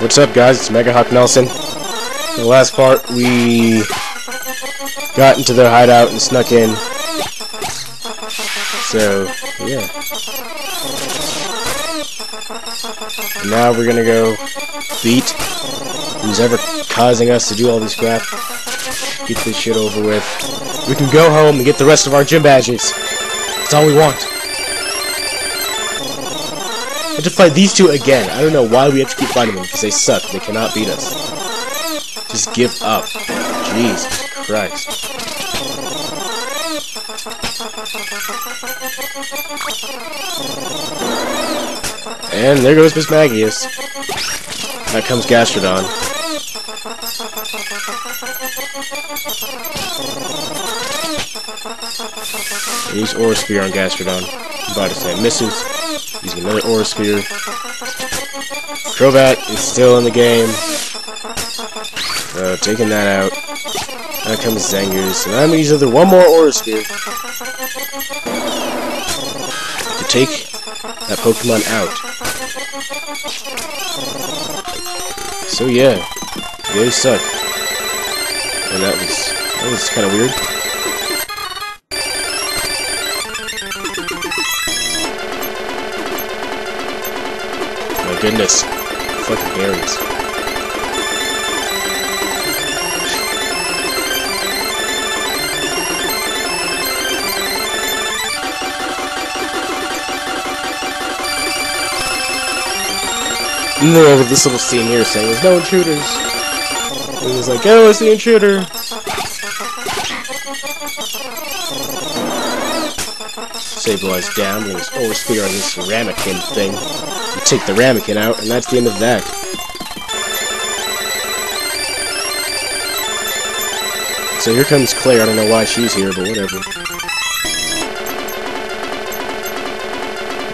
What's up, guys? It's Mega Hawk Nelson. In the last part, we got into their hideout and snuck in. So, yeah. And now we're gonna go beat who's ever causing us to do all this crap. Get this shit over with. We can go home and get the rest of our gym badges. That's all we want. Have to fight these two again. I don't know why we have to keep fighting them, because they suck. They cannot beat us. Just give up. Jesus Christ. And there goes Mismagius. That comes Gastrodon. Use Aura Sphere on Gastrodon. About to say misses. Using another Aura Sphere. Crobat is still in the game. So taking that out. Now comes Zangoose. And I'm gonna use another one more Aura Sphere. To take that Pokemon out. So yeah, they suck. And that was that was kind of weird. My goodness, fucking berries. Over this little scene here saying there's no intruders. And he's like, oh, it's the intruder. Sableye down with his Aura Sphere on this Ramekin thing. You take the Ramekin out, and that's the end of that. So here comes Claire. I don't know why she's here, but whatever.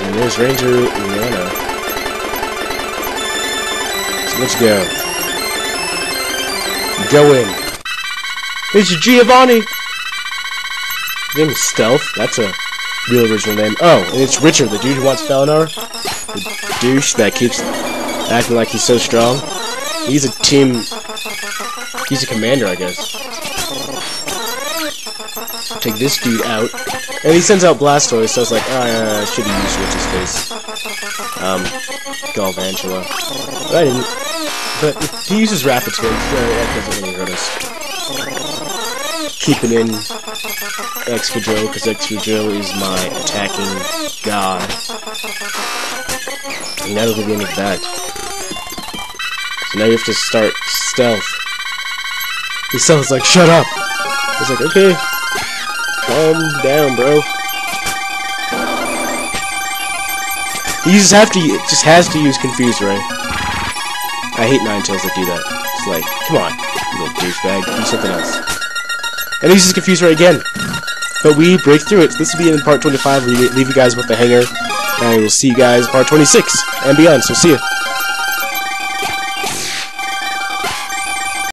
And there's Ranger Leona. So let's go. Go in. It's Giovanni! His name is Stealth. That's a real original name. Oh, and it's Richard, the dude who wants Felinor. The douche that keeps acting like he's so strong. He's a team... He's a commander, I guess. Take this dude out. And he sends out Blastoise, so I was like, oh, yeah, I should have used Rich's face. Um, Galvantula. But I didn't. But he uses Rapid Spin, so that doesn't really hurt us. Keeping in Excadrill, because Excadrill is my attacking god. And that'll be the end of that. So now you have to start stealth. He sounds like, shut up! He's like, okay, calm down, bro. He just have to, just has to use Confuse Ray. I hate Ninetales that do that. It's like, come on, little douchebag, do something else. And he uses Confuse Ray again. But we break through it. This will be in part 25 we leave you guys with the hanger. And we'll see you guys part 26 and beyond. So see ya.